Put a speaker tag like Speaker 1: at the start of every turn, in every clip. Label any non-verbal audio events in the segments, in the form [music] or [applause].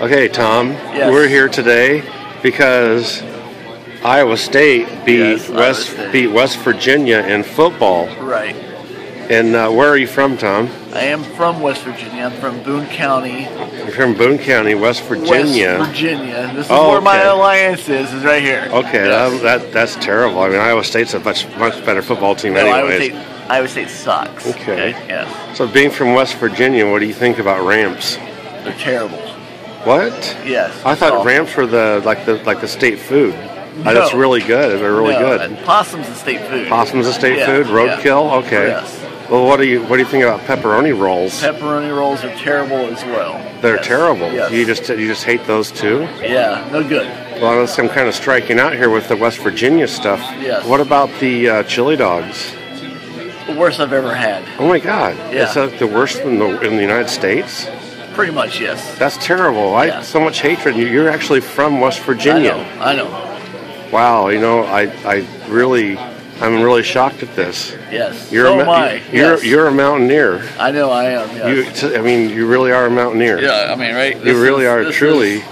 Speaker 1: Okay, Tom,
Speaker 2: Yes.
Speaker 1: we're here today because Iowa State beat
Speaker 2: Yes,
Speaker 1: West
Speaker 2: State.
Speaker 1: beat West Virginia in football.
Speaker 2: Right.
Speaker 1: And uh, where are you from, Tom?
Speaker 2: I am from West Virginia. I'm from Boone County,
Speaker 1: You're from Boone County, West Virginia.
Speaker 2: West Virginia. This is
Speaker 1: Oh,
Speaker 2: where my alliance is. Is right here.
Speaker 1: Okay,
Speaker 2: Yes.
Speaker 1: that, that that's terrible. I mean, Iowa State's a much much better football team,
Speaker 2: No, Iowa. State. Iowa State sucks.
Speaker 1: Okay.
Speaker 2: Yes.
Speaker 1: So, being from West Virginia, what do you think about ramps?
Speaker 2: They're terrible.
Speaker 1: What?
Speaker 2: Yes.
Speaker 1: I thought
Speaker 2: So-
Speaker 1: ramps were the like the like the state food. Uh,
Speaker 2: No.
Speaker 1: That's really good. They're really
Speaker 2: No,
Speaker 1: good.
Speaker 2: and Possum's a state food.
Speaker 1: Possum's a state
Speaker 2: Yeah,
Speaker 1: food.
Speaker 2: yeah.
Speaker 1: Roadkill. Okay.
Speaker 2: Yes.
Speaker 1: Well, what do you what do you think about pepperoni rolls?
Speaker 2: Pepperoni rolls are terrible as well.
Speaker 1: They're
Speaker 2: Yes.
Speaker 1: terrible.
Speaker 2: Yes.
Speaker 1: You just you just hate those too.
Speaker 2: Yeah. No good.
Speaker 1: Well, unless I'm kind of striking out here with the West Virginia stuff.
Speaker 2: Yes.
Speaker 1: What about the uh, chili dogs?
Speaker 2: The worst I've ever had.
Speaker 1: Oh my God!
Speaker 2: Yeah.
Speaker 1: Is that the worst in the in the United States?
Speaker 2: Pretty much. Yes.
Speaker 1: That's terrible. I
Speaker 2: Yeah.
Speaker 1: so much hatred. You- You're actually from West Virginia.
Speaker 2: I know. I know.
Speaker 1: Wow. You know, I I really I'm really shocked at this.
Speaker 2: Yes.
Speaker 1: You're
Speaker 2: so
Speaker 1: a
Speaker 2: am I.
Speaker 1: you're
Speaker 2: yes.
Speaker 1: you're a mountaineer.
Speaker 2: I know. I am. Yes.
Speaker 1: You I mean you really are a mountaineer.
Speaker 2: yeah. I mean, right.
Speaker 1: You really
Speaker 2: is-
Speaker 1: are
Speaker 2: this
Speaker 1: truly.
Speaker 2: is-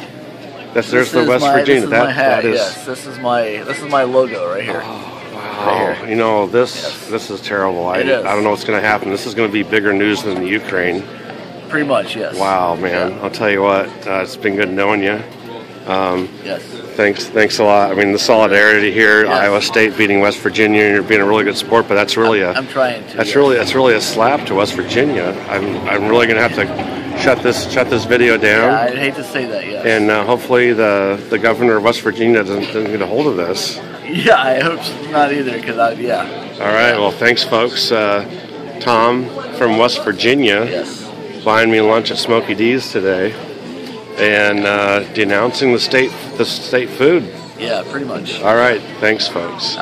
Speaker 1: that's there's the West
Speaker 2: my,
Speaker 1: Virginia.
Speaker 2: This is
Speaker 1: that
Speaker 2: my hat.
Speaker 1: that is
Speaker 2: Yes. This is my. This is my logo right here.
Speaker 1: wow.
Speaker 2: right here.
Speaker 1: You know this
Speaker 2: Yes.
Speaker 1: this is terrible. I
Speaker 2: is.
Speaker 1: I don't know what's going to happen. This is going to be bigger news than the Ukraine.
Speaker 2: Pretty much. Yes.
Speaker 1: Wow, man.
Speaker 2: Yeah.
Speaker 1: I'll tell you what. Uh, it's been good knowing you.
Speaker 2: Yes.
Speaker 1: Thanks, thanks a lot. I mean, the solidarity here,
Speaker 2: Yes.
Speaker 1: Iowa State beating West Virginia, and you're being a really good sport. But that's really a
Speaker 2: I'm trying to.
Speaker 1: That's
Speaker 2: yes.
Speaker 1: really that's really a slap to West Virginia. I'm I'm really gonna have to shut this shut this video down,
Speaker 2: Yeah, I'd hate to say that. Yes.
Speaker 1: and uh, hopefully the the governor of West Virginia doesn't, doesn't get a hold of this. [laughs]
Speaker 2: yeah, I hope not either. Cause I. Yeah.
Speaker 1: All right. Well, thanks, folks. Uh, Tom from West Virginia
Speaker 2: Yes.
Speaker 1: Buying me lunch at Smokey D's today, and uh, denouncing the state the state food.
Speaker 2: Yeah. Pretty much.
Speaker 1: All right. Thanks, folks.